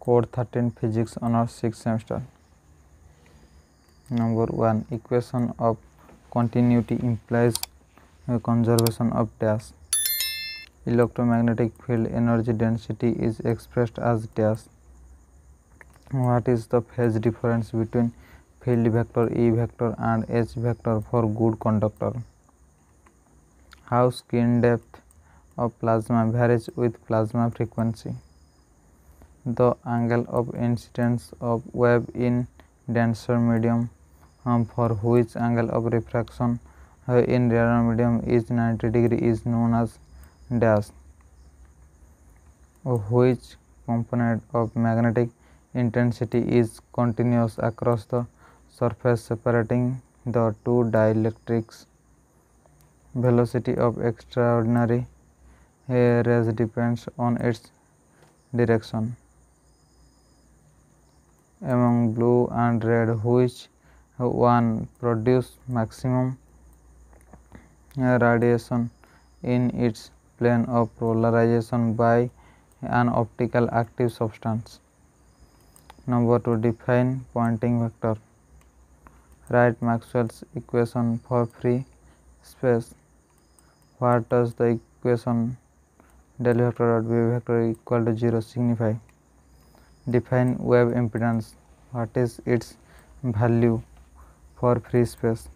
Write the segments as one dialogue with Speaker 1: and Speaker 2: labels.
Speaker 1: Code 13 Physics Honors 6 semester. Number 1 Equation of continuity implies conservation of dash. Electromagnetic field energy density is expressed as dash. What is the phase difference between field vector E vector and H vector for good conductor? How skin depth of plasma varies with plasma frequency? The angle of incidence of wave in denser medium um, for which angle of refraction uh, in rarer medium is 90 degree is known as dash which component of magnetic intensity is continuous across the surface separating the two dielectrics. Velocity of extraordinary uh, rays depends on its direction among blue and red which one produce maximum radiation in its plane of polarization by an optical active substance. Number 2 define Poynting vector. Write Maxwell's equation for free space. What does the equation del vector dot v vector equal to 0 signify? Define wave impedance what is its value for free space?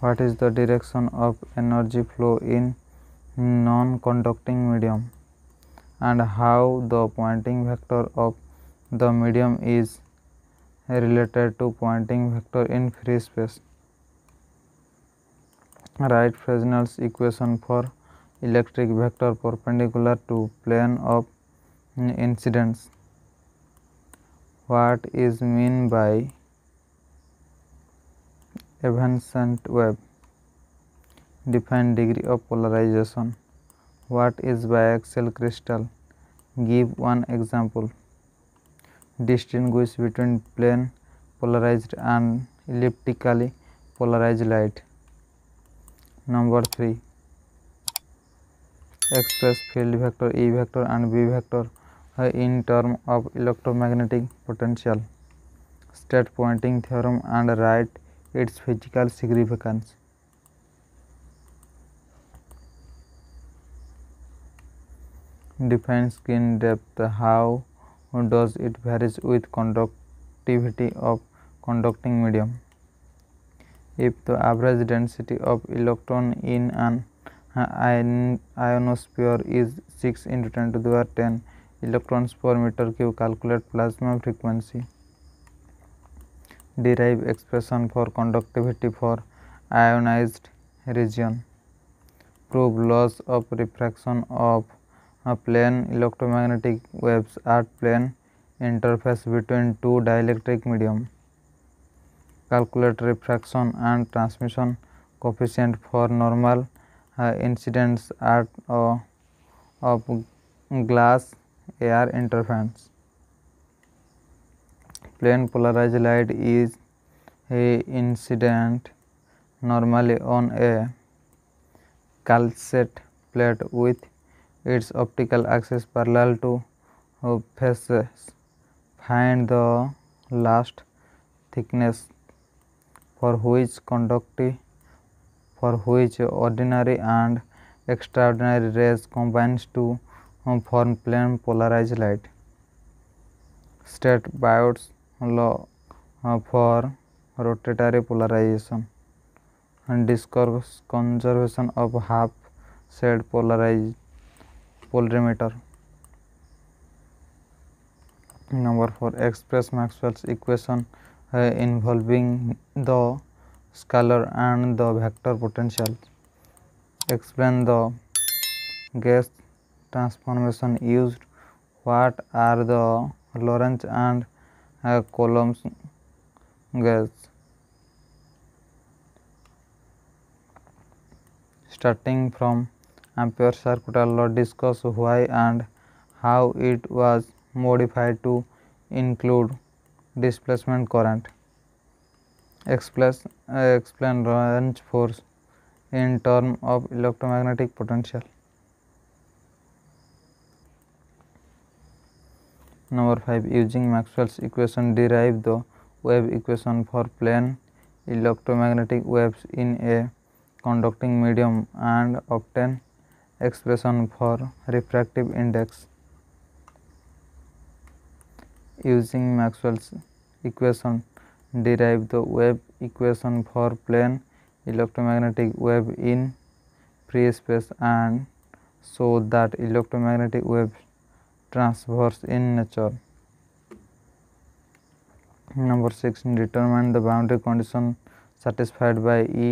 Speaker 1: What is the direction of energy flow in non conducting medium? And how the Poynting vector of the medium is related to Poynting vector in free space? Write Fresnel's equation for electric vector perpendicular to plane of incidence what is mean by evanescent wave define degree of polarization what is biaxial crystal give one example distinguish between plane polarized and elliptically polarized light number 3 express field vector E vector and B vector in term of electromagnetic potential. State Poynting theorem and write its physical significance. Define skin depth. How does it varies with conductivity of conducting medium? If the average density of electron in an uh, ionosphere is 6 into 10 to the power 10 cube calculate plasma frequency derive expression for conductivity for ionized region prove laws of refraction of a plane electromagnetic waves at plane interface between two dielectric medium calculate refraction and transmission coefficient for normal uh, incidence at uh, of glass air interference. Plane polarized light is a incident normally on a calcite plate with its optical axis parallel to faces. Find the last thickness for which conductive for which ordinary and extraordinary rays combines to plane polarized light. State Biott's law for rotatory polarization and discuss conservation of half shade polarized polarimeter. Number 4 express Maxwell's equation uh, involving the scalar and the vector potential. Explain the gas transformation used what are the Lorentz and uh, Coulomb's gauge starting from Ampere's circuital law discuss why and how it was modified to include displacement current. Express uh, explain Lorentz force in term of electromagnetic potential Number 5 using Maxwell's equation derive the wave equation for plane electromagnetic waves in a conducting medium and obtain expression for refractive index. Using Maxwell's equation derive the wave equation for plane electromagnetic wave in free space and show that electromagnetic waves transverse in nature. Number 6 determine the boundary condition satisfied by E,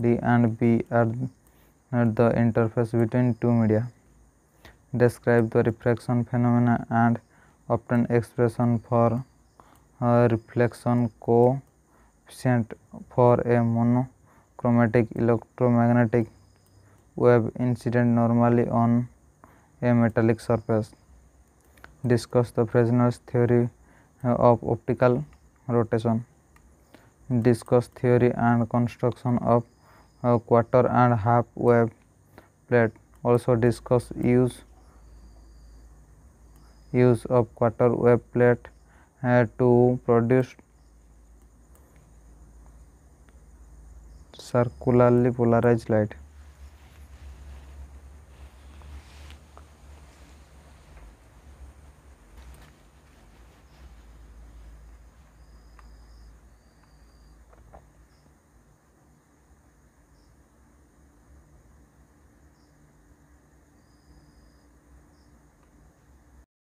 Speaker 1: D and B at, at the interface between two media. Describe the refraction phenomena and obtain expression for a reflection coefficient for a monochromatic electromagnetic wave incident normally on a metallic surface. Discuss the Fresnel's theory of optical rotation. Discuss theory and construction of quarter and half wave plate. Also discuss use use of quarter wave plate uh, to produce circularly polarized light.